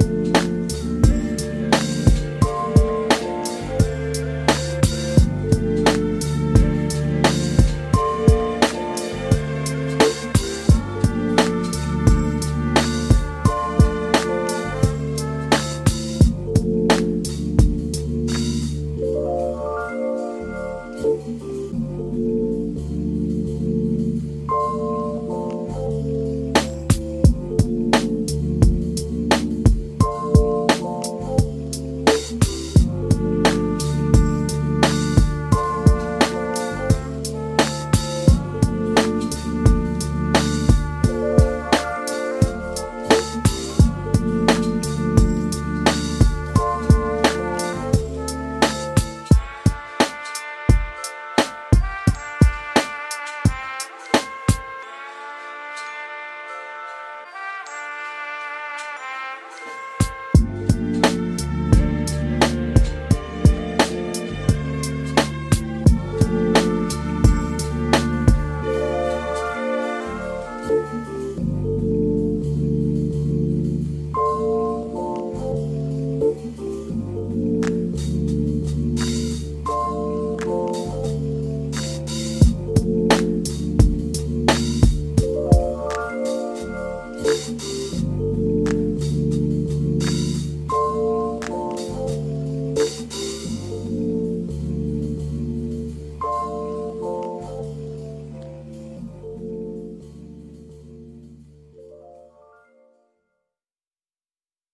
Bye.